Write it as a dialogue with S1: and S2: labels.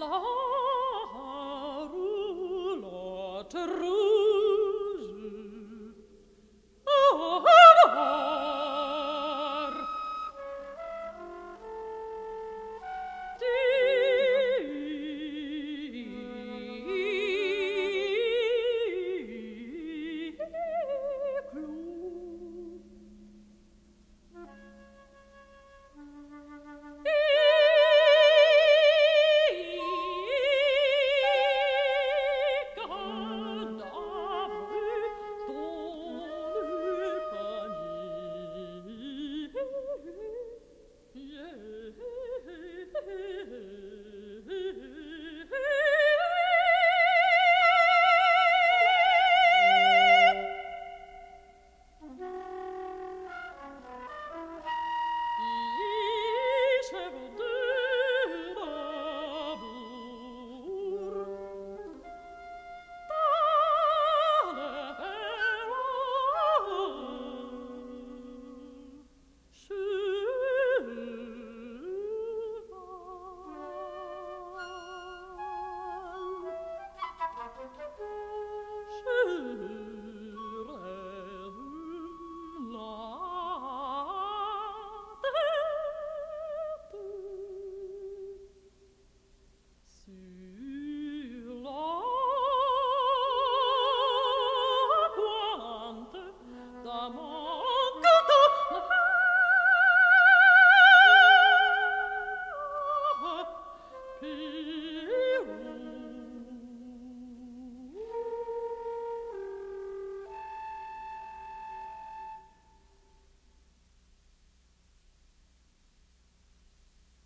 S1: Schön